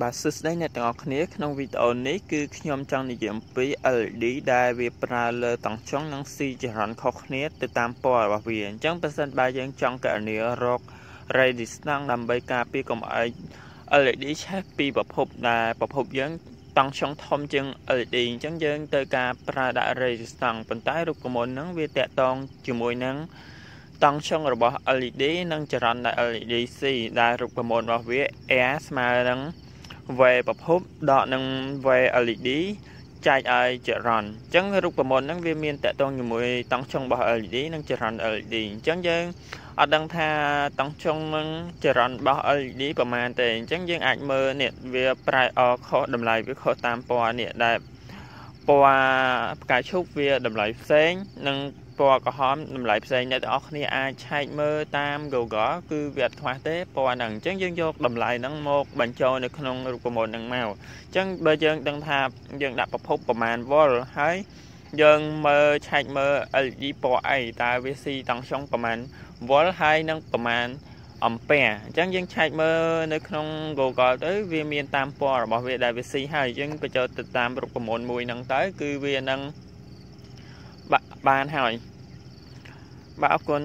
បាទសួស្តីអ្នកទាំងអស់គ្នាក្នុងវីដេអូនេះគឺខ្ញុំចង់និយាយអំពី LED ដែលវាប្រើលើតង់ចុងនិងស៊ីចរន្តខុសគ្នាទៅតាមពណ៌របស់វាអញ្ចឹងបើសិនបើយើងចង់កណនីរក resistance ដើម្បីការពារកុំឲ្យ LED ឆេះពីប្រភពដែលប្រភពយើងតង់ចុងធំជាង LED អញ្ចឹងយើងទៅការប្រើដាក់ resistance ប៉ុន្តែរូបមន្តហ្នឹងវាតាក់ទងជាមួយនឹងតង់ចុងរបស់ LED និងចរន្តដែល LED C ដែលរូបមន្តរបស់វា R ស្មើនឹង វេប្រភពដកនឹងវេ LED ចែកឲ្យចរន្តអញ្ចឹងរូបមន្តហ្នឹងវាមានតកតងជាមួយតង់ចុងរបស់ LED និងចរន្ត LED អញ្ចឹងយើងអត់ដឹងថាតង់ចុងនឹងចរន្តរបស់ LED ប្រហែលទេអញ្ចឹងយើងអាចមើលនេះវាប្រែអខុសតម្លៃវាខុសតាមពណ៌នេះដែលពណ៌ផ្កាឈូកវាតម្លៃផ្សេង និង ពណ៌ក្រហមតម្លៃផ្សេងអ្នកទាំងអស់គ្នាអាចឆែកមើលតាម Google គឺវាអត់ខ្វះទេពណ៌ហ្នឹងអញ្ចឹងយើងយកតម្លៃហ្នឹងមកបញ្ចូលនៅក្នុងរូបមន្តហ្នឹងមកអញ្ចឹងបើយើងដឹងថាយើងដាក់ប្រភពប្រមាណវ៉ុលហើយយើងមើលឆែកមើល LED ពណ៌អីតើវាស៊ីតង់ចុងប្រមាណវ៉ុលហើយនឹងប្រមាណអំពែអញ្ចឹងយើងឆែកមើលនៅក្នុង Google ទៅវាមានតាមពណ៌របស់វាដែលវាស៊ីហើយយើងបញ្ចូលទៅតាមរូបមន្តមួយហ្នឹងទៅគឺវានឹងបានហើយ បាទអរគុណ